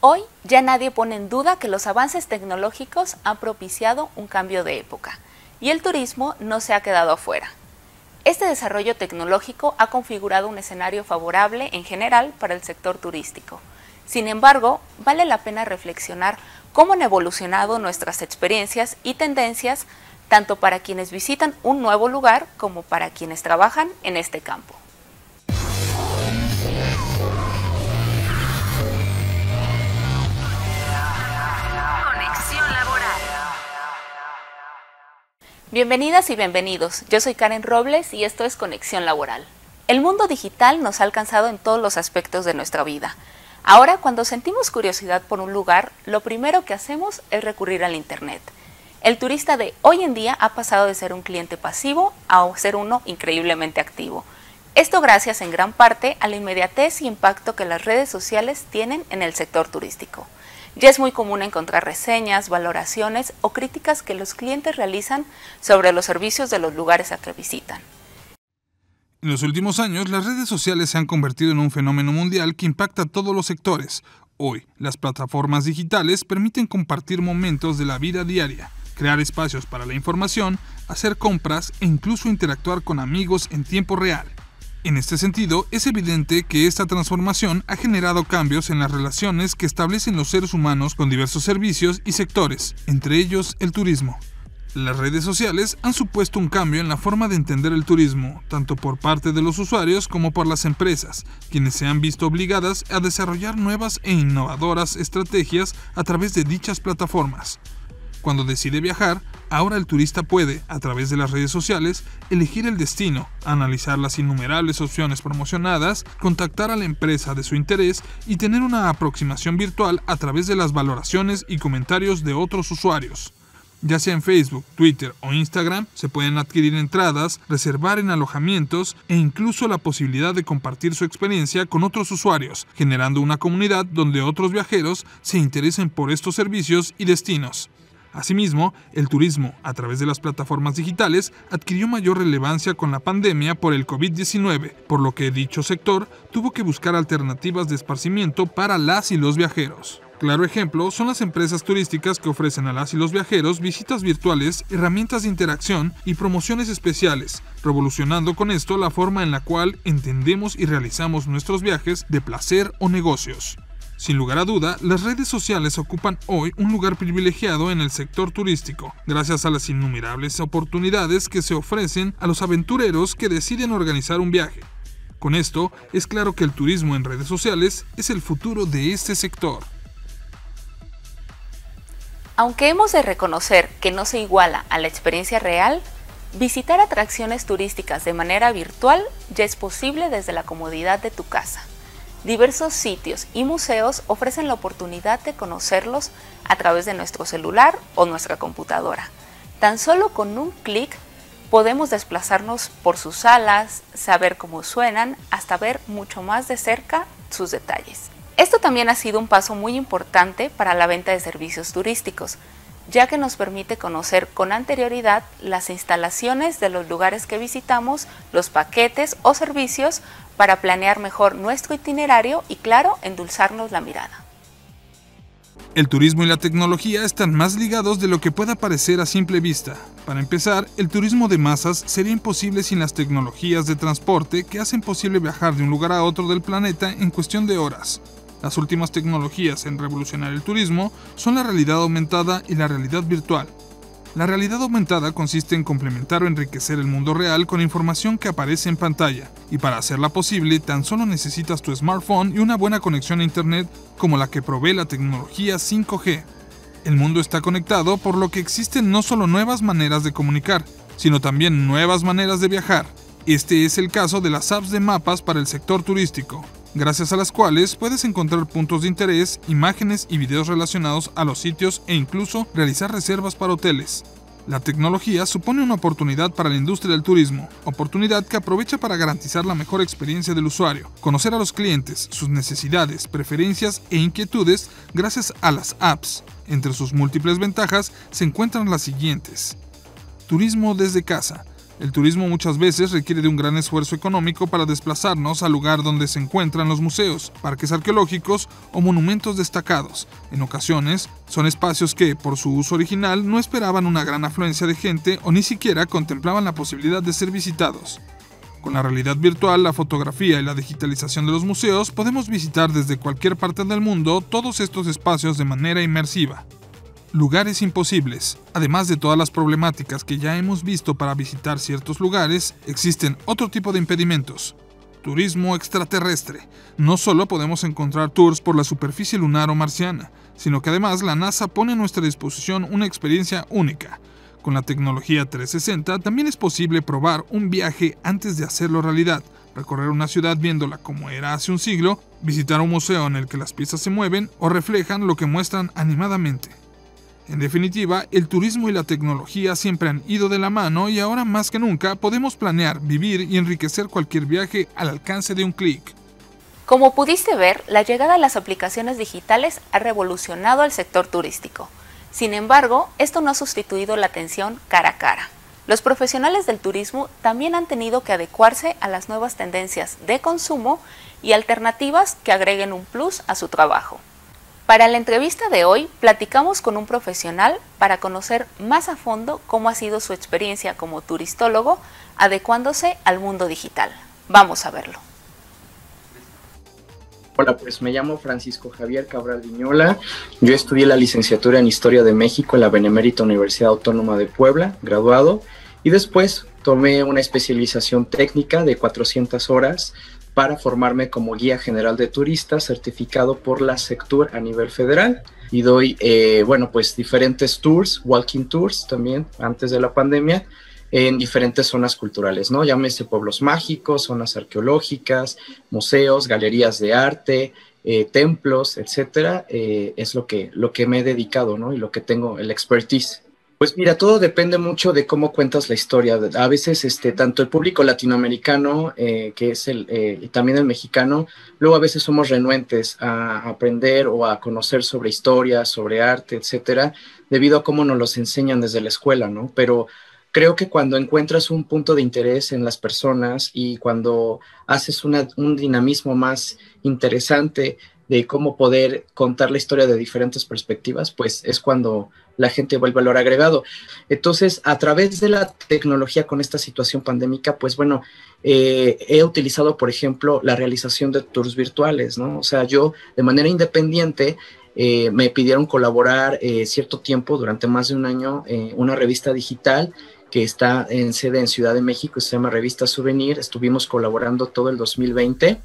Hoy ya nadie pone en duda que los avances tecnológicos han propiciado un cambio de época y el turismo no se ha quedado afuera. Este desarrollo tecnológico ha configurado un escenario favorable en general para el sector turístico. Sin embargo, vale la pena reflexionar cómo han evolucionado nuestras experiencias y tendencias tanto para quienes visitan un nuevo lugar como para quienes trabajan en este campo. Bienvenidas y bienvenidos. Yo soy Karen Robles y esto es Conexión Laboral. El mundo digital nos ha alcanzado en todos los aspectos de nuestra vida. Ahora, cuando sentimos curiosidad por un lugar, lo primero que hacemos es recurrir al Internet. El turista de hoy en día ha pasado de ser un cliente pasivo a ser uno increíblemente activo. Esto gracias en gran parte a la inmediatez y impacto que las redes sociales tienen en el sector turístico. Ya es muy común encontrar reseñas, valoraciones o críticas que los clientes realizan sobre los servicios de los lugares a que visitan. En los últimos años, las redes sociales se han convertido en un fenómeno mundial que impacta a todos los sectores. Hoy, las plataformas digitales permiten compartir momentos de la vida diaria, crear espacios para la información, hacer compras e incluso interactuar con amigos en tiempo real. En este sentido, es evidente que esta transformación ha generado cambios en las relaciones que establecen los seres humanos con diversos servicios y sectores, entre ellos el turismo. Las redes sociales han supuesto un cambio en la forma de entender el turismo, tanto por parte de los usuarios como por las empresas, quienes se han visto obligadas a desarrollar nuevas e innovadoras estrategias a través de dichas plataformas. Cuando decide viajar, ahora el turista puede, a través de las redes sociales, elegir el destino, analizar las innumerables opciones promocionadas, contactar a la empresa de su interés y tener una aproximación virtual a través de las valoraciones y comentarios de otros usuarios. Ya sea en Facebook, Twitter o Instagram, se pueden adquirir entradas, reservar en alojamientos e incluso la posibilidad de compartir su experiencia con otros usuarios, generando una comunidad donde otros viajeros se interesen por estos servicios y destinos. Asimismo, el turismo, a través de las plataformas digitales, adquirió mayor relevancia con la pandemia por el COVID-19, por lo que dicho sector tuvo que buscar alternativas de esparcimiento para las y los viajeros. Claro ejemplo son las empresas turísticas que ofrecen a las y los viajeros visitas virtuales, herramientas de interacción y promociones especiales, revolucionando con esto la forma en la cual entendemos y realizamos nuestros viajes de placer o negocios. Sin lugar a duda, las redes sociales ocupan hoy un lugar privilegiado en el sector turístico, gracias a las innumerables oportunidades que se ofrecen a los aventureros que deciden organizar un viaje. Con esto, es claro que el turismo en redes sociales es el futuro de este sector. Aunque hemos de reconocer que no se iguala a la experiencia real, visitar atracciones turísticas de manera virtual ya es posible desde la comodidad de tu casa. Diversos sitios y museos ofrecen la oportunidad de conocerlos a través de nuestro celular o nuestra computadora. Tan solo con un clic podemos desplazarnos por sus salas, saber cómo suenan, hasta ver mucho más de cerca sus detalles. Esto también ha sido un paso muy importante para la venta de servicios turísticos, ya que nos permite conocer con anterioridad las instalaciones de los lugares que visitamos, los paquetes o servicios para planear mejor nuestro itinerario y, claro, endulzarnos la mirada. El turismo y la tecnología están más ligados de lo que pueda parecer a simple vista. Para empezar, el turismo de masas sería imposible sin las tecnologías de transporte que hacen posible viajar de un lugar a otro del planeta en cuestión de horas. Las últimas tecnologías en revolucionar el turismo son la realidad aumentada y la realidad virtual. La realidad aumentada consiste en complementar o enriquecer el mundo real con información que aparece en pantalla, y para hacerla posible tan solo necesitas tu smartphone y una buena conexión a Internet como la que provee la tecnología 5G. El mundo está conectado por lo que existen no solo nuevas maneras de comunicar, sino también nuevas maneras de viajar. Este es el caso de las apps de mapas para el sector turístico gracias a las cuales puedes encontrar puntos de interés, imágenes y videos relacionados a los sitios e incluso realizar reservas para hoteles. La tecnología supone una oportunidad para la industria del turismo, oportunidad que aprovecha para garantizar la mejor experiencia del usuario, conocer a los clientes, sus necesidades, preferencias e inquietudes gracias a las apps. Entre sus múltiples ventajas se encuentran las siguientes. Turismo desde casa, El turismo muchas veces requiere de un gran esfuerzo económico para desplazarnos al lugar donde se encuentran los museos, parques arqueológicos o monumentos destacados. En ocasiones, son espacios que, por su uso original, no esperaban una gran afluencia de gente o ni siquiera contemplaban la posibilidad de ser visitados. Con la realidad virtual, la fotografía y la digitalización de los museos, podemos visitar desde cualquier parte del mundo todos estos espacios de manera inmersiva. Lugares imposibles. Además de todas las problemáticas que ya hemos visto para visitar ciertos lugares, existen otro tipo de impedimentos. Turismo extraterrestre. No solo podemos encontrar tours por la superficie lunar o marciana, sino que además la NASA pone a nuestra disposición una experiencia única. Con la tecnología 360 también es posible probar un viaje antes de hacerlo realidad, recorrer una ciudad viéndola como era hace un siglo, visitar un museo en el que las piezas se mueven o reflejan lo que muestran animadamente. En definitiva, el turismo y la tecnología siempre han ido de la mano y ahora más que nunca podemos planear, vivir y enriquecer cualquier viaje al alcance de un clic. Como pudiste ver, la llegada de las aplicaciones digitales ha revolucionado al sector turístico. Sin embargo, esto no ha sustituido la atención cara a cara. Los profesionales del turismo también han tenido que adecuarse a las nuevas tendencias de consumo y alternativas que agreguen un plus a su trabajo. Para la entrevista de hoy, platicamos con un profesional para conocer más a fondo cómo ha sido su experiencia como turistólogo adecuándose al mundo digital. Vamos a verlo. Hola, pues me llamo Francisco Javier Cabral Viñola. Yo estudié la licenciatura en Historia de México en la Benemérita Universidad Autónoma de Puebla, graduado, y después tomé una especialización técnica de 400 horas para formarme como guía general de turistas certificado por la Sectur a nivel federal y doy, eh, bueno, pues diferentes tours, walking tours también antes de la pandemia en diferentes zonas culturales, ¿no? Llámese pueblos mágicos, zonas arqueológicas, museos, galerías de arte, eh, templos, etcétera, eh, es lo que, lo que me he dedicado, ¿no? Y lo que tengo, el expertise. Pues mira, todo depende mucho de cómo cuentas la historia. A veces, este, tanto el público latinoamericano, eh, que es el, eh, también el mexicano, luego a veces somos renuentes a aprender o a conocer sobre historia, sobre arte, etcétera, debido a cómo nos los enseñan desde la escuela, ¿no? Pero creo que cuando encuentras un punto de interés en las personas y cuando haces un dinamismo más interesante de cómo poder contar la historia de diferentes perspectivas, pues es cuando la gente ve el valor agregado. Entonces, a través de la tecnología con esta situación pandémica, pues bueno, eh, he utilizado, por ejemplo, la realización de tours virtuales, ¿no? O sea, yo de manera independiente eh, me pidieron colaborar eh, cierto tiempo, durante más de un año, una revista digital que está en sede en Ciudad de México, se llama Revista Souvenir, estuvimos colaborando todo el 2020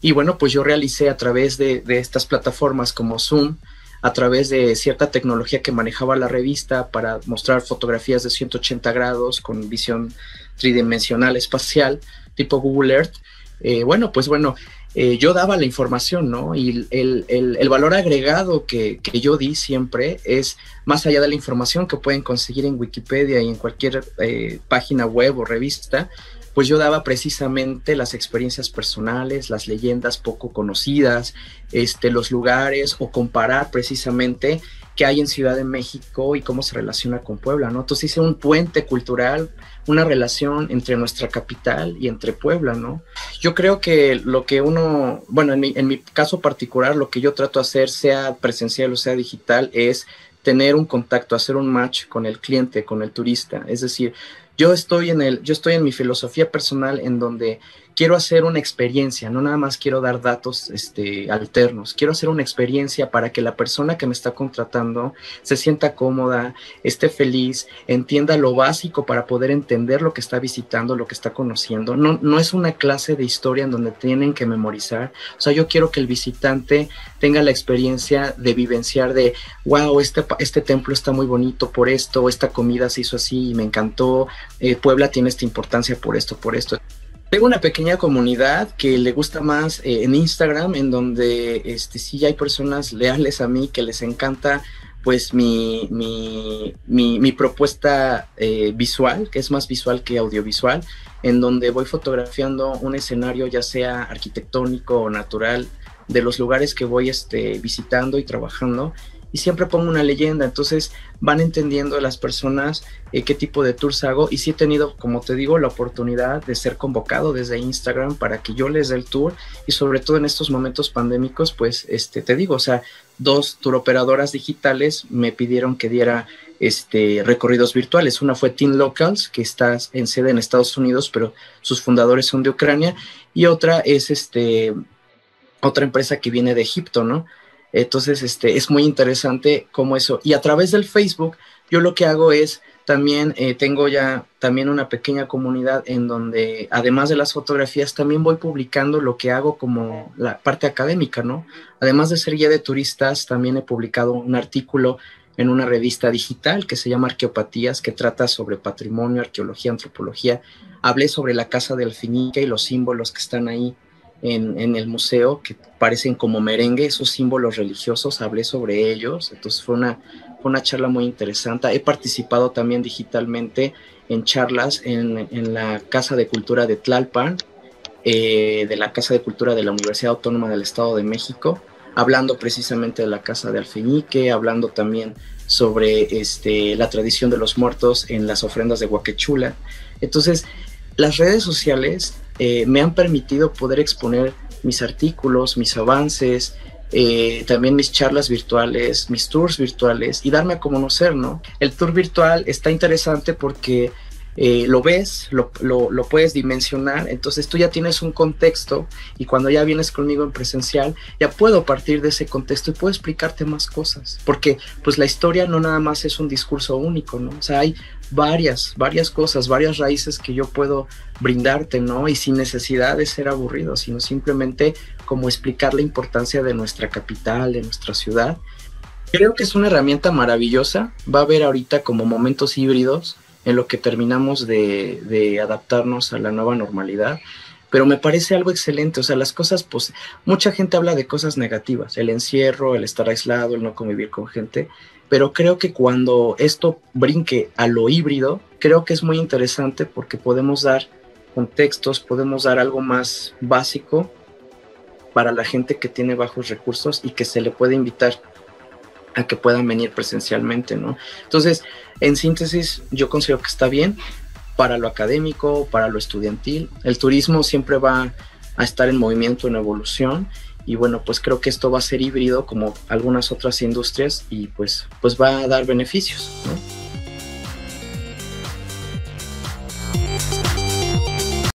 y bueno, pues yo realicé a través de, estas plataformas como Zoom, a través de cierta tecnología que manejaba la revista para mostrar fotografías de 180 grados con visión tridimensional espacial, tipo Google Earth. Eh, bueno, pues bueno, eh, yo daba la información, ¿no? Y el, valor agregado que, yo di siempre es más allá de la información que pueden conseguir en Wikipedia y en cualquier eh, página web o revista, pues yo daba precisamente las experiencias personales, las leyendas poco conocidas, este, los lugares o comparar precisamente qué hay en Ciudad de México y cómo se relaciona con Puebla, ¿no? Entonces hice un puente cultural, una relación entre nuestra capital y entre Puebla, ¿no? Yo creo que lo que uno, bueno, en mi, caso particular, lo que yo trato de hacer, sea presencial o sea digital, es tener un contacto, hacer un match con el cliente, con el turista. Es decir, yo estoy en el, yo estoy en mi filosofía personal en donde quiero hacer una experiencia, no nada más quiero dar datos este, alternos, quiero hacer una experiencia para que la persona que me está contratando se sienta cómoda, esté feliz, entienda lo básico para poder entender lo que está visitando, lo que está conociendo. No, no es una clase de historia en donde tienen que memorizar, o sea, yo quiero que el visitante tenga la experiencia de vivenciar de, wow, este, este templo está muy bonito por esto, esta comida se hizo así y me encantó, eh, Puebla tiene esta importancia por esto, por esto. Tengo una pequeña comunidad que le gusta más eh, en Instagram, en donde este, sí hay personas leales a mí que les encanta pues mi, mi, mi, propuesta eh, visual, que es más visual que audiovisual, en donde voy fotografiando un escenario ya sea arquitectónico o natural de los lugares que voy este, visitando y trabajando y siempre pongo una leyenda, entonces van entendiendo las personas eh, qué tipo de tours hago y sí he tenido, como te digo, la oportunidad de ser convocado desde Instagram para que yo les dé el tour y sobre todo en estos momentos pandémicos, pues este te digo, o sea, dos tour operadoras digitales me pidieron que diera este, recorridos virtuales. Una fue Team Locals, que está en sede en Estados Unidos, pero sus fundadores son de Ucrania, y otra es este, otra empresa que viene de Egipto, ¿no? Entonces, este, es muy interesante cómo eso. Y a través del Facebook, yo lo que hago es también eh, tengo ya también una pequeña comunidad en donde, además de las fotografías, también voy publicando lo que hago como la parte académica, ¿no? Además de ser guía de turistas, también he publicado un artículo en una revista digital que se llama Arqueopatías, que trata sobre patrimonio, arqueología, antropología. Hablé sobre la casa de Alfinique y los símbolos que están ahí en, el museo, que parecen como merengue, esos símbolos religiosos, hablé sobre ellos. Entonces fue una, una charla muy interesante. He participado también digitalmente en charlas en, la Casa de Cultura de Tlalpan, eh, de la Casa de Cultura de la Universidad Autónoma del Estado de México hablando precisamente de la casa de Alfeñique, hablando también sobre este, la tradición de los muertos en las ofrendas de Huaquechula. Entonces, las redes sociales eh, me han permitido poder exponer mis artículos, mis avances, eh, también mis charlas virtuales, mis tours virtuales y darme a conocer, ¿no? El tour virtual está interesante porque eh, lo ves, lo, puedes dimensionar, entonces tú ya tienes un contexto y cuando ya vienes conmigo en presencial, ya puedo partir de ese contexto y puedo explicarte más cosas, porque pues la historia no nada más es un discurso único, ¿no? O sea, hay varias, varias cosas, varias raíces que yo puedo brindarte, ¿no? Y sin necesidad de ser aburrido, sino simplemente como explicar la importancia de nuestra capital, de nuestra ciudad. Creo que es una herramienta maravillosa, va a haber ahorita como momentos híbridos, en lo que terminamos de, adaptarnos a la nueva normalidad pero me parece algo excelente, o sea, las cosas, pues, mucha gente habla de cosas negativas, el encierro, el estar aislado, el no convivir con gente, pero creo que cuando esto brinque a lo híbrido, creo que es muy interesante porque podemos dar contextos, podemos dar algo más básico para la gente que tiene bajos recursos y que se le puede invitar a que puedan venir presencialmente, ¿no? Entonces, en síntesis, yo considero que está bien para lo académico, para lo estudiantil. El turismo siempre va a estar en movimiento, en evolución. Y bueno, pues creo que esto va a ser híbrido como algunas otras industrias y pues, pues va a dar beneficios.